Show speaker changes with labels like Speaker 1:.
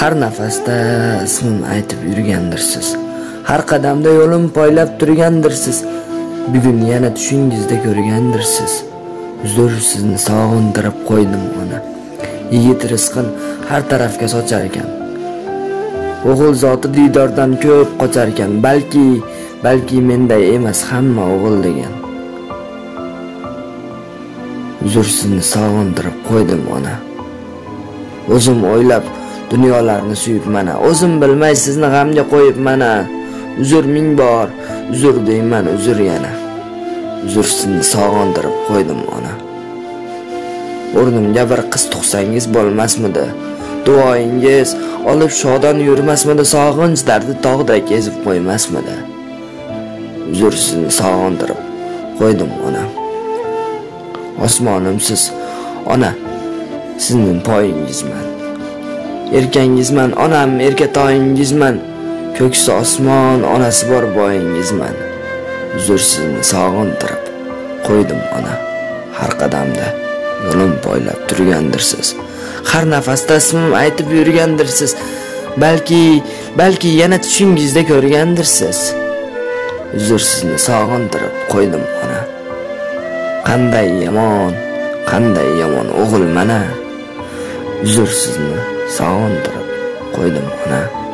Speaker 1: har nafasda ismim aytib yurgandirsiz. Har qadamda yo'lim poylab turgandirsiz. Bugun yana tushingizda ko'rgandirsiz. Uzr sizni sog'intirib qo'ydim ona. Yigit rizqin har tarafga sochar ekan. O'g'il zoti diydordan ko'p qochar ekan. Balki balki menday emas hamma o'g'il degan. Uzr sizni sog'intirib qo'ydim ona. O'zim o'ylab dunyolarni suyib mana. O'zim bilmay sizni g'amga qo'yib mana. Uzr ming bor. Uzr deyman uzr yana. Uzr sizni sog'indirib qo'ydim ona. O'rnimga bir qiz tug'sangiz bo'lmasmidi? Duoyingiz olib shodon yurmasmidi? Sog'inch dardi tog'day kezib qo'ymasmidi? Uzr sizni sog'indirib qo'ydim ona. Osmonimsiz ona sizning poyingizman. Erkangizman onam erkatoyingizman. Ko'ksi osmon onasi bor boyingizman. Uzr sizni sog'intirib qo'ydim ona. Har qadamda yo'lim poylab turgandirsiz. Har nafasda ismim aytib yurgandirsiz. Balki balki yana tushingizda ko'rgandirsiz. Uzr sizni sog'intirib qo'ydim ona. Qanday yomon qanday yomon o'g'il mana. Uzr sizni サウンドラブ恋の花